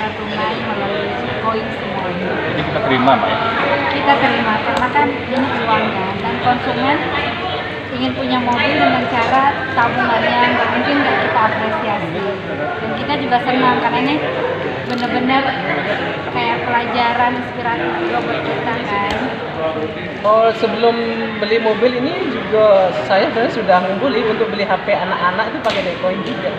secara tunai melalui koin semuanya. Jadi kita terima, pak? Ya? Kita terima, karena kan ini uangnya kan? dan konsumen ingin punya mobil dengan cara tabungannya yang mungkin nggak kita apresiasi dan kita juga senang karena ini benar-benar kayak pelajaran inspiratif buat kita Oh, sebelum beli mobil ini juga saya sebenarnya sudah ngumpulin untuk beli HP anak-anak itu pakai Decoin juga.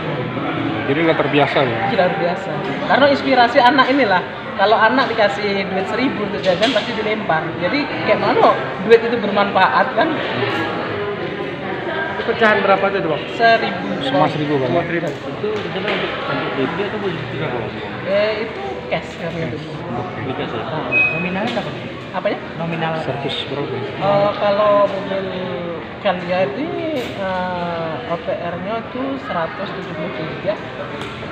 Jadi udah terbiasa ya. Luar biasa. Karena inspirasi anak inilah. Kalau anak dikasih duit seribu untuk jajan pasti dilempar. Jadi kayak mana duit itu bermanfaat kan? Itu pecahan berapa tuh bang? Seribu. Semua seribu kan? Semua seribu. Itu rencana untuk untuk BB atau juga Eh, itu cash kami itu. Dikasih ya? Nominalnya berapa? Apa ya? Nominal. Servis berapa? Eh, kalau mobil Calya ini eh, OTR-nya itu 173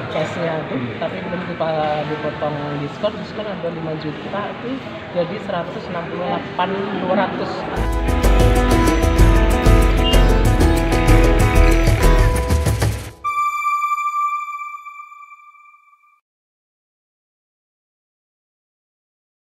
cashnya itu tapi belum dipa- dipotong diskon diskon ada 5 juta itu jadi 168 200